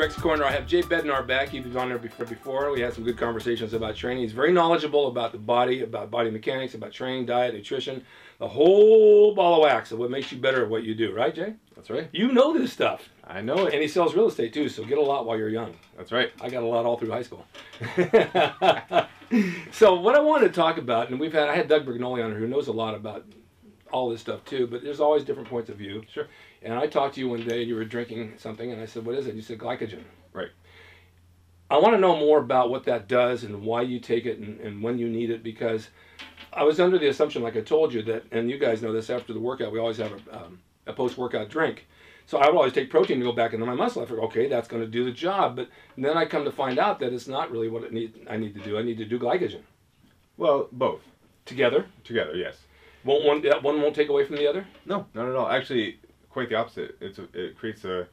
Ric's Corner. I have Jay Bednar back. He was on there before. Before we had some good conversations about training. He's very knowledgeable about the body, about body mechanics, about training, diet, nutrition, the whole ball of wax of what makes you better at what you do. Right, Jay? That's right. You know this stuff, I know it. and he sells real estate too. So get a lot while you're young. That's right. I got a lot all through high school. so what I wanted to talk about, and we've had I had Doug Brignole on here who knows a lot about all this stuff too, but there's always different points of view. Sure. And I talked to you one day, you were drinking something, and I said, "What is it?" You said glycogen. Right. I want to know more about what that does and why you take it and, and when you need it because I was under the assumption, like I told you, that, and you guys know this, after the workout, we always have a, um, a post workout drink. So I would always take protein to go back into my muscle. I figured, okay, that's going to do the job. But then I come to find out that it's not really what it need, I need to do. I need to do glycogen. Well, both Together, together. Yes. Won't one, that one won't take away from the other? No, not at all. Actually, quite the opposite. It's a, it creates a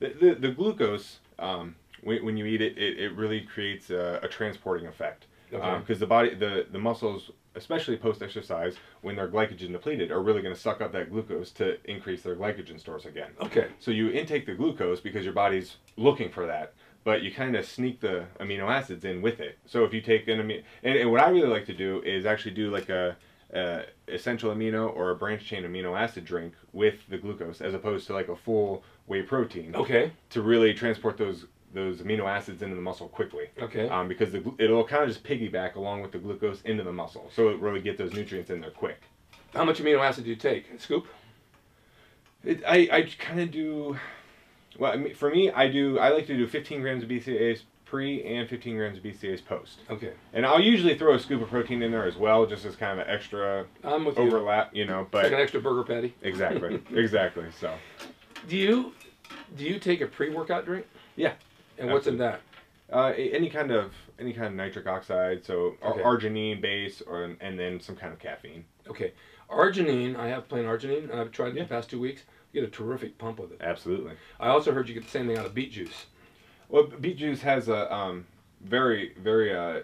the the, the glucose. Um, when, when you eat it, it, it really creates a, a transporting effect. Okay. Because the body, the the muscles, especially post exercise, when they're glycogen depleted, are really going to suck up that glucose to increase their glycogen stores again. Okay. So you intake the glucose because your body's looking for that, but you kind of sneak the amino acids in with it. So if you take an amino, and, and what I really like to do is actually do like a, a essential amino or a branch chain amino acid drink with the glucose, as opposed to like a full whey protein, Okay. to really transport those those amino acids into the muscle quickly. Okay. Um, because the, it'll kind of just piggyback along with the glucose into the muscle, so it really get those nutrients in there quick. How much amino acid do you take? A scoop? It, I, I kind of do. Well, for me, I do. I like to do 15 grams of BCAAs pre and 15 grams of BCAAs post, Okay. and I'll usually throw a scoop of protein in there as well, just as kind of an extra I'm with you. overlap, you know. It's like an extra burger patty. exactly, exactly. So Do you do you take a pre-workout drink? Yeah, And what's in that? uh, any kind of any kind of nitric oxide, so Okay. arginine base, or and then some kind of caffeine. Okay. Arginine, I have plain arginine, I've tried it Yeah. the past two weeks. You get a terrific pump with it. Absolutely. I also heard you get the same thing out of beet juice. Well, beet juice has a um, very, very, uh,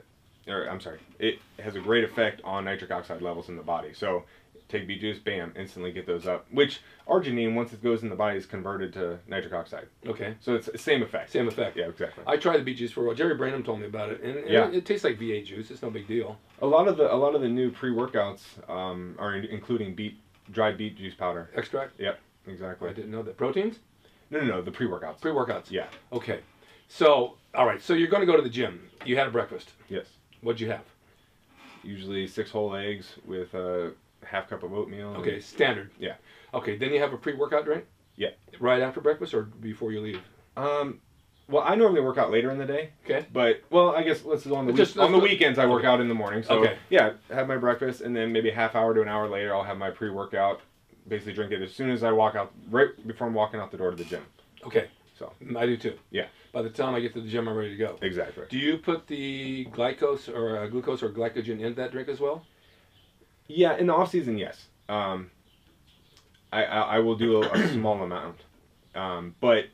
or I'm sorry, it has a great effect on nitric oxide levels in the body. So take beet juice, bam, instantly get those up. Which arginine, once it goes in the body, is converted to nitric oxide. Okay. So it's the same effect. Same effect. Yeah, exactly. I tried the beet juice for a while. Jerry Brainum told me about it, and, and Yeah. it, it tastes like V8 juice. It's no big deal. A lot of the a lot of the new pre-workouts um, are in, including beet dried beet juice powder. Extract? Yep, exactly. I didn't know that. Proteins? No, no, no, the pre-workouts. Pre-workouts? yeah. Okay. So, all right. So you're going to go to the gym. You had a breakfast. Yes. What'd you have? Usually six whole eggs with a half cup of oatmeal. and- Okay, standard. Yeah. Okay, then you have a pre-workout drink? Yeah. Right after breakfast or before you leave? Um, well, I normally work out later in the day. Okay. But well, I guess let's on the But just- on the weekends I work okay. out in the morning. So Okay. yeah, have my breakfast and then maybe a half hour to an hour later I'll have my pre-workout. Basically, drink it as soon as I walk out, right before I'm walking out the door to the gym. Okay. So I do too. Yeah. By the time I get to the gym, I'm ready to go. exactly. Do you put the glycose or uh, glucose or glycogen in that drink as well? Yeah, in the off season, yes. Um, I, I I will do a, a small amount, um, but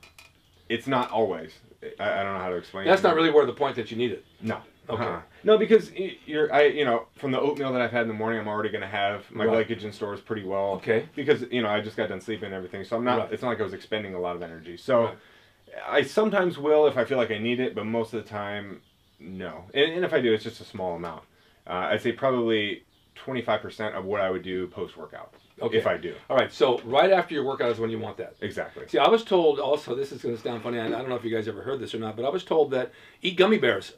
it's not always. I, I don't know how to explain. That's it. not really where the point that you need it. No. Okay. Uh-uh. No, because you're I you know from the oatmeal that I've had in the morning, I'm already gonna have my Right. glycogen stores pretty well. Okay. Because you know I just got done sleeping and everything, so I'm not. Right. It's not like I was expending a lot of energy. So Right. I sometimes will if I feel like I need it, but most of the time, no. And, and if I do, it's just a small amount. Uh, I'd say probably 25% of what I would do post workout. Okay. If I do. All right. So right after your workout is when you want that. Exactly. See, I was told also. This is going to sound funny. and I don't know if you guys ever heard this or not, but I was told that eat gummy bears.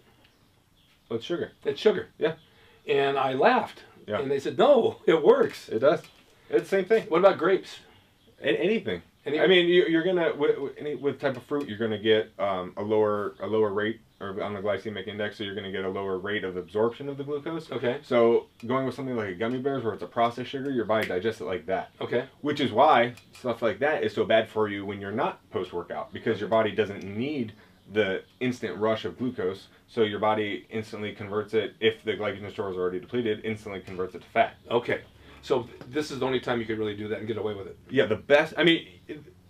Well, it's sugar. It's sugar. Yeah. And I laughed. Yeah. And they said, no, it works. It does. It's the same thing. What about grapes? A- anything. Any- I mean, you, you're gonna with, with any with type of fruit, you're gonna get um, a lower a lower rate or on the glycemic index, so you're gonna get a lower rate of absorption of the glucose. Okay. So going with something like a gummy bears, where it's a processed sugar, your body digests it like that. Okay. Which is why stuff like that is so bad for you when you're not post workout because your body doesn't need the instant rush of glucose. So your body instantly converts it if the glycogen store is already depleted, instantly converts it to fat. Okay. So this is the only time you could really do that and get away with it. Yeah, the best. I mean,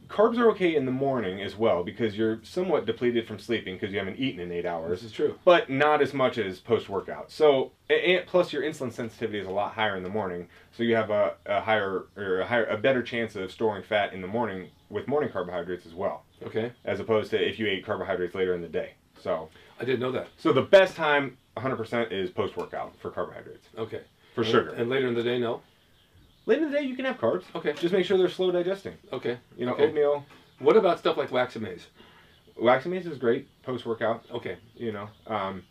carbs are okay in the morning as well because you're somewhat depleted from sleeping because you haven't eaten in eight hours. This is true. but not as much as post workout. So, and plus your insulin sensitivity is a lot higher in the morning, so you have a, a higher or a higher a better chance of storing fat in the morning with morning carbohydrates as well, Okay. as opposed to if you ate carbohydrates later in the day. So, I didn't know that. so the best time 100% is post workout for carbohydrates. Okay. For And- sugar. And later in the day, no. Later in the day you can have carbs. Okay. Just make sure they're slow digesting. Okay. You know, Okay. oatmeal, What about stuff like waxy maize? Waxamase is great post workout. Okay. you know um,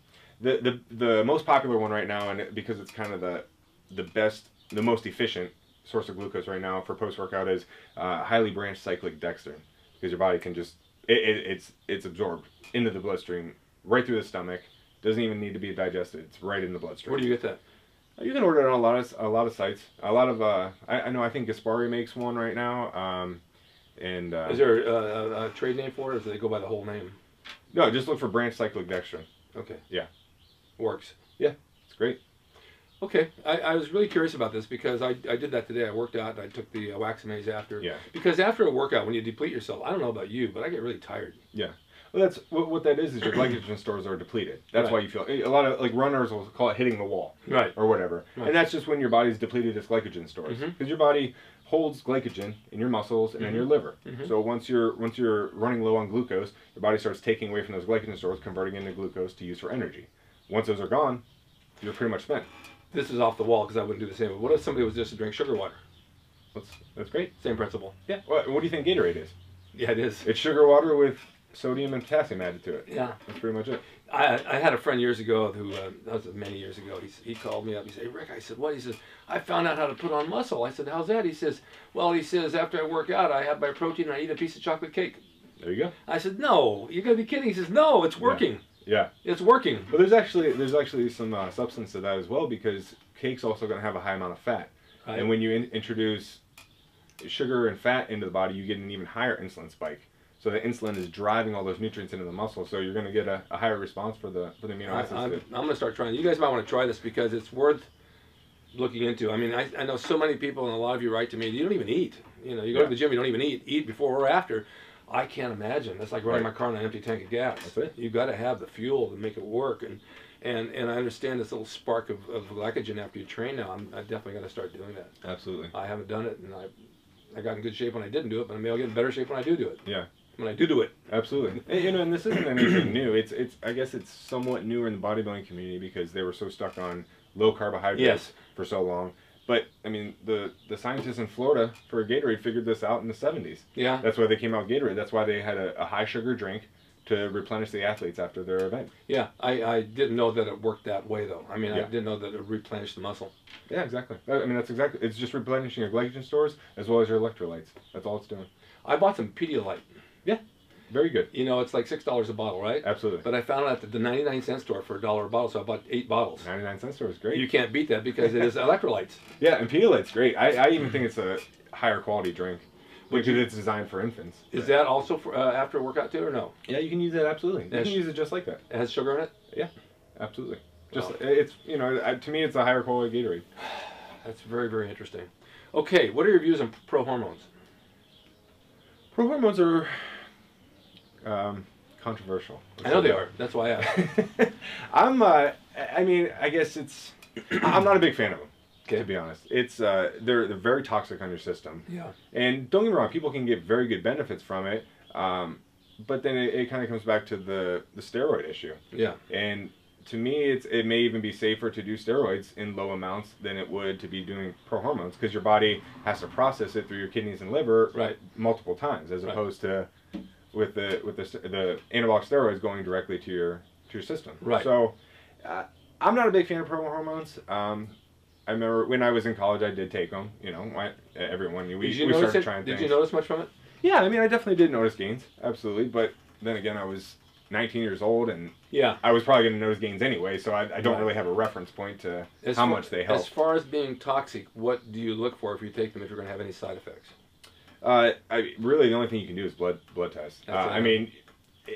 the, the the most popular one right now and it, because it's kind of the the best the most efficient source of glucose right now for post workout is uh, highly branched cyclic dextrin because your body can just it, it, it's it's absorbed into the bloodstream right through the stomach doesn't even need to be digested it's right in the bloodstream Where do you get that? You can order it on a lot of a lot of sites a lot of uh I, I know I think Gaspari makes one right now um and uh, Is there a, a, a trade name for it, or do they go by the whole name? no just look for branched cyclic dextrin Okay. Yeah. Works. Yeah. It's great Okay. I, I was really curious about this because I, I did that today. I worked out and I took the uh, waxy maize after. yeah Because after a workout, when you deplete yourself, I don't know about you, but I get really tired. Well, that's what, what that is. Is your glycogen stores are depleted. That's Right. why you feel a lot of like runners will call it hitting the wall Right. or whatever, Right. and that's just when your body's depleted its glycogen stores because your body holds glycogen in your muscles and in your liver. Mhm. So once you're once you're running low on glucose, your body starts taking away from those glycogen stores, converting into glucose to use for energy. Once those are gone, you're pretty much spent. This is off the wall because I wouldn't do the same. But what if somebody was just to drink sugar water? That's that's great. Same principle. Yeah. What, what do you think Gatorade is? Yeah, it is. It's sugar water with sodium and potassium added to it. Yeah. That's pretty much it. I, I had a friend years ago who, uh, that was many years ago, he, he called me up. He said, hey, Ric, I said, what? He says, I found out how to put on muscle. I said, how's that? He says, well, he says, after I work out, I have my protein and I eat a piece of chocolate cake. There you go. I said, no, you're going to be kidding. He says, no, it's working. Yeah. It's working. But there's actually there's actually some uh, substance to that as well because cake's also going to have a high amount of fat, Right? and when you in- introduce sugar and fat into the body, you get an even higher insulin spike. So the insulin is driving all those nutrients into the muscle, so you're going to get a, a higher response for the for the amino I, acids. I'm, I'm going to start trying. You guys might want to try this because it's worth looking into. I mean, I, I know so many people, and a lot of you write to me, you don't even eat. You know, you go Yeah. to the gym, you don't even eat. Eat before or after. I can't imagine. That's like running Right. my car on an empty tank of gas. That's it. You've got to have the fuel to make it work. And and, and I understand this little spark of, of glycogen after you train now. I'm, I definitely got to start doing that. Absolutely. I haven't done it, and I I got in good shape when I didn't do it, but maybe I'll get in better shape when I do do it. Yeah. When I do do it. Absolutely. And, you know, and this isn't anything new. It's it's I guess it's somewhat newer in the bodybuilding community because they were so stuck on low carbohydrates Yes. for so long. But I mean, the the scientists in Florida for Gatorade figured this out in the 70s. Yeah. That's why they came out with Gatorade. That's why they had a, a high sugar drink to replenish the athletes after their event. Yeah, I, I didn't know that it worked that way though. I mean, I didn't know that it replenished the muscle. Yeah, exactly. I I mean, that's exactly. It's just replenishing your glycogen stores as well as your electrolytes. That's all it's doing. I bought some Pedialyte. Very good. You know, it's like six dollars a bottle, right? Absolutely. But I found out at the ninety-nine cent store for a dollar a bottle, so I bought eight bottles. 99 cent store is great. You can't beat that because it is electrolytes. yeah, and Pedialyte's great. I, I even think it's a higher quality drink Would because it's designed for infants. Is that also for uh, after a workout too, or no? Yeah, you can use that absolutely. You can use it just like that. It has sugar in it. Yeah, absolutely. Just Wow. it's you know uh, to me it's a higher quality Gatorade. That's very very interesting. Okay, what are your views on pro hormones? Pro hormones are um, controversial. I know they are. That's why I asked. I'm. Uh, I mean, I guess it's. I'm not a big fan of them. Okay. To be honest, it's uh, they're they're very toxic on your system. Yeah. And don't get me wrong, people can get very good benefits from it. Um, but then it, it kind of comes back to the the steroid issue. Yeah. And to me, it's it may even be safer to do steroids in low amounts than it would to be doing pro hormones because your body has to process it through your kidneys and liver Right. multiple times, as Right. opposed to with the with the the anabolic steroids going directly to your to your system. Right. So, uh, I'm not a big fan of pro hormones. Um, I remember when I was in college, I did take them. You know, everyone we, we started it? trying Did things. you notice much from it? Yeah, I mean, I definitely did notice gains, absolutely. But then again, I was 19 years old, and Yeah. I was probably going to notice gains anyway. So I, I don't Right. really have a reference point to As how far- much they help. As far as being toxic, what do you look for if you take them if you're going to have any side effects? Uh, I really the only thing you can do is blood blood test. Uh, I mean,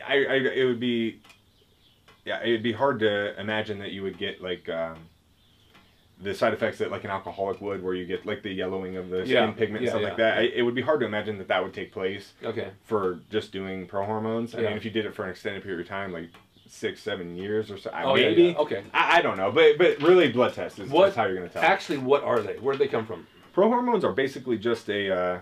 I, I it would be, yeah, it'd be hard to imagine that you would get like um, the side effects that like an alcoholic would, where you get like the yellowing of the skin Yeah, pigment and yeah, stuff yeah. like that. I, it would be hard to imagine that that would take place Okay. for just doing pro hormones. I mean, if you did it for an extended period of time, like six, seven years or so, Oh, maybe. Okay. I, I don't know, but but really, blood test is, What- is how you're gonna tell. Actually, what are they? Where do they come from? Pro hormones are basically just a uh,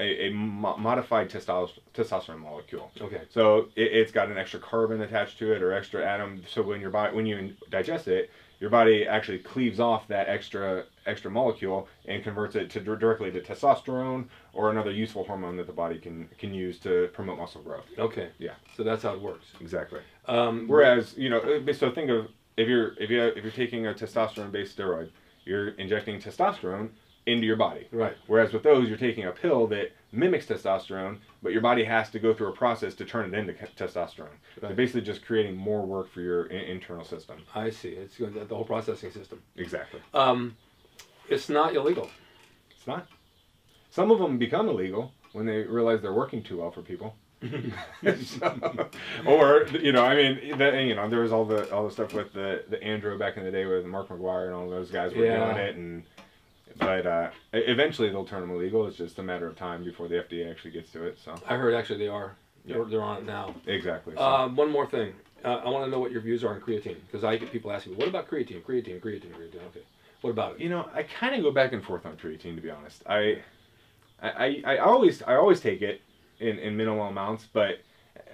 a, a mo- modified testos- testosterone molecule. Okay. So it, it's got an extra carbon attached to it or extra atom. So when your body when you digest it, your body actually cleaves off that extra extra molecule and converts it to directly to testosterone or another useful hormone that the body can can use to promote muscle growth. Okay. Yeah. So that's how it works. Exactly. Um, Whereas you know, uh, so think of if you're if you if you're taking a testosterone based steroid, you're injecting testosterone into your body. Right. Whereas with those, you're taking a pill that mimics testosterone, but your body has to go through a process to turn it into testosterone. They're basically just creating more work for your in- internal system. I see. It's the whole processing system. Exactly. Um, it's not illegal. It's not. Some of them become illegal when they realize they're working too well for people. So- or you know, I mean, the, you know, there was all the all the stuff with the the Andro back in the day with Mark McGwire and all those guys were Yeah. doing it, and but uh, eventually they'll turn them illegal. It's just a matter of time before the FDA actually gets to it. So I heard actually they are. They're, Yeah. they're on it now. exactly. So. Um, one more thing. Uh, I want to know what your views are on creatine because I get people asking me, "What about creatine? Creatine? Creatine? Creatine?" Okay. What about it? You know, I kind of go back and forth on creatine to be honest. I, I, I, I always I always take it in, in minimal amounts, but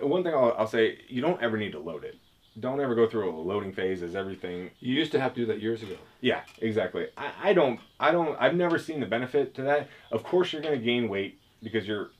one thing I'll, I'll say, you don't ever need to load it. Don't ever go through a loading phase as everything. You used to have to do that years ago. Yeah, exactly. I, I don't I don't I've never seen the benefit to that. Of course, you're going to gain weight because you're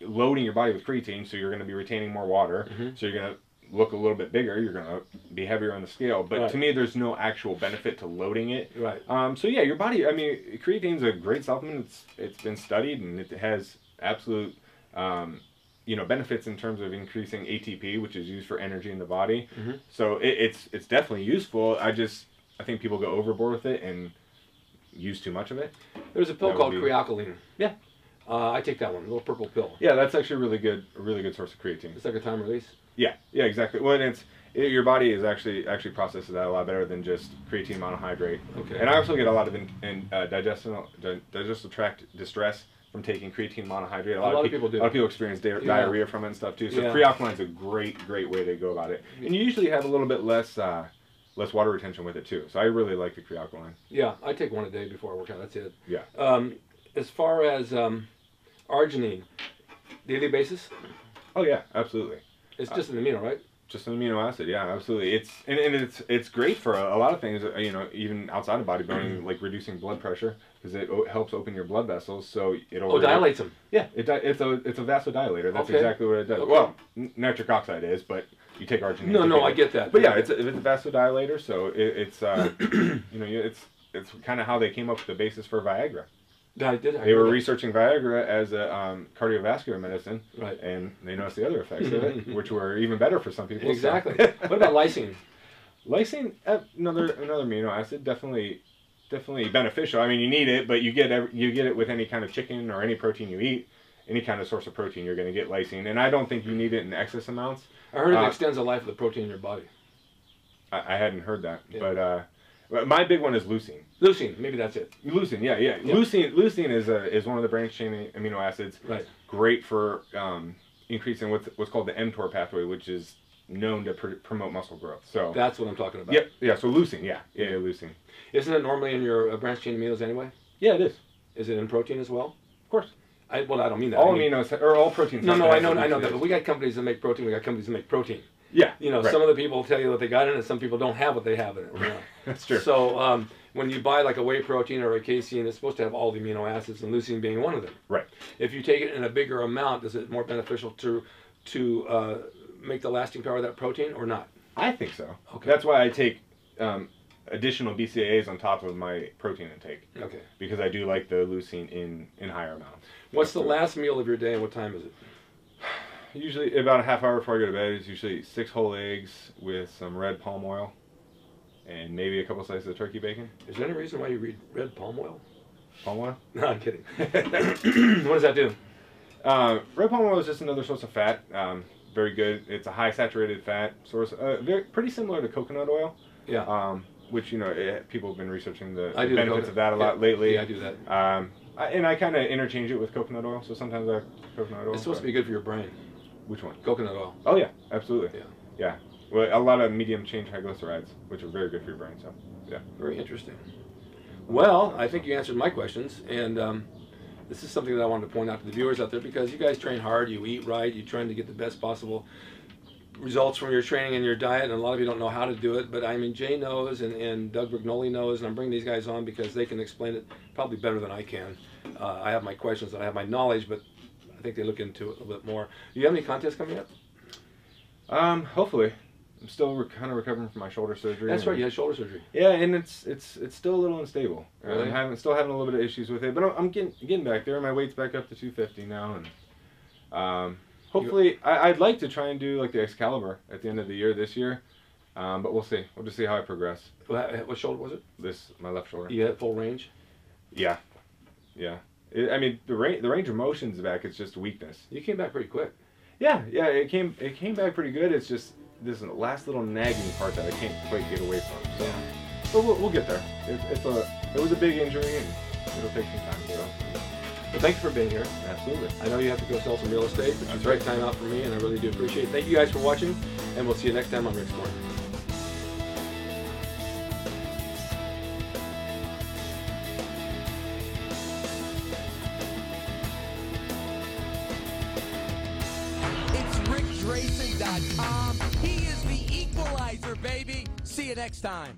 loading your body with creatine, so you're going to be retaining more water. Mhm. So you're going to look a little bit bigger. You're going to be heavier on the scale. But Right. to me, there's no actual benefit to loading it. Right. Um, so yeah, your body. I mean, creatine's a great supplement. It's it's been studied and it has absolute, um, you know, benefits in terms of increasing ATP, which is used for energy in the body. Mhm. So it, it's it's definitely useful. I just I think people go overboard with it and use too much of it. There's a pill That called be-. Yeah. Uh, I take that one, a little purple pill. Yeah, that's actually a really good, a really good source of creatine. It's like a time release. Yeah, yeah, exactly. Well, it's it, your body is actually actually processes that a lot better than just creatine monohydrate. Okay. And I also get a lot of in, in uh, digestional di- digestive tract distress from taking creatine monohydrate. A lot, lot of, of people do. A lot of people experience di- Yeah. diarrhea from it and stuff too. So Yeah. creaquine is a great, great way to go about it. And you usually have a little bit less uh, less water retention with it too. So I really like the creaquine. Yeah, I take one a day before I work out. That's it. Yeah. Um, as far as um, arginine, daily basis, Oh yeah, absolutely. it's just an amino, right? Just an amino acid, yeah, absolutely. It's and, and it's it's great for a, a lot of things. uh, You know, even outside of bodybuilding, like reducing blood pressure because it o- helps open your blood vessels. So it'll Oh, dilates them. Yeah, it di- it's a it's a vasodilator. That's Okay. exactly what it does. Okay. Well, n- nitric oxide is, but you take arginine. No, no, I get that. But yeah, it's a, it's a vasodilator, so it, it's uh, you know it's it's kind of how they came up with the basis for Viagra. I did. I They were that. researching Viagra as a um, cardiovascular medicine, Right. and they noticed the other effects of it, which were even better for some people. so- Exactly. what about lysine? Lysine, uh, another another amino acid, definitely definitely beneficial. I mean, you need it, but you get every, you get it with any kind of chicken or any protein you eat. Any kind of source of protein, you're going to get lysine, and I don't think you need it in excess amounts. I heard it Uh, extends the life of the protein in your body. I, I hadn't heard that, Yeah. but uh, my big one is leucine. Leucine, maybe that's it. Leucine, yeah, yeah. Yeah. Leucine, leucine is a, is one of the branched chain amino acids. Right. Great for um, increasing what's what's called the mTOR pathway, which is known to pr- promote muscle growth. So. That's what I'm talking about. Yep. Yeah. So leucine. Yeah. Yeah. yeah, Leucine. Isn't it normally in your uh, branched chain amino's anyway? Yeah, it is. Is it in protein as well? Of course. I, well, I don't mean that. All I mean, amino or all proteins. No, no, I know, I know that. But we got companies that make protein. We got companies that make protein. Yeah. You know, right. some of the people tell you that they got in it, and some people don't have what they have in it. you know. That's true. So um, when you buy like a whey protein or a casein, it's supposed to have all the amino acids, and leucine being one of them. Right. If you take it in a bigger amount, is it more beneficial to to uh, make the lasting power of that protein or not? I think so. Okay. That's why I take um, additional BCAAs on top of my protein intake Okay. because I do like the leucine in in higher amounts. What's the last meal of your day, and what time is it? Usually about a half hour before I go to bed. It's usually six whole eggs with some red palm oil, and maybe a couple slices of turkey bacon. Is there any reason why you read red palm oil? Palm oil. No, I'm kidding. what does that do? Uh, red palm oil is just another source of fat. Um, very good. It's a high saturated fat source. Uh, very pretty similar to coconut oil. Yeah. Um, which you know eh, people have been researching the, the do the benefits of that a yeah, lot lately. Yeah, I do that. Um, I, and I kind of interchange it with coconut oil. So sometimes I have coconut oil. It's supposed to be good for your brain. Which one? Coconut oil. Oh yeah, absolutely. Yeah. Yeah. Well, a lot of medium chain triglycerides, which are very good for your brain. So yeah. Very interesting. Well, I think you answered my questions, and um, this is something that I wanted to point out to the viewers out there because you guys train hard, you eat right, you're trying to get the best possible results from your training and your diet, and a lot of you don't know how to do it. But I mean, Jay knows, and, and Doug Brignole knows, and I'm bringing these guys on because they can explain it probably better than I can. Uh, I have my questions, and I have my knowledge, but I think they look into it a little bit more. Do you have any contests coming up? Um, hopefully, I'm still re- kind of recovering from my shoulder surgery. That's right, you had shoulder surgery. Yeah, and it's it's it's still a little unstable. Really? I'm having still having a little bit of issues with it, but I'm, I'm getting getting back there. My weight's back up to 250 now, and um, hopefully I, I'd like to try and do like the Excalibur at the end of the year this year, um, but we'll see. We'll just see how I progress. What, what shoulder was it? This my left shoulder. You had full range. Yeah, yeah. It, I mean the range the range of motion's back. It's just weakness. You came back pretty quick. Yeah, yeah. It came it came back pretty good. It's just this isn't the last little nagging part that I can't quite get away from. So, but we'll, we'll get there. It, it's a it was a big injury and it'll take some time. So, Well, thank you for being here. absolutely. I know you have to go sell some real estate, but you took right. time out for me, and I really do appreciate it. Thank you guys for watching, and we'll see you next time on Ric's Morning. Next time.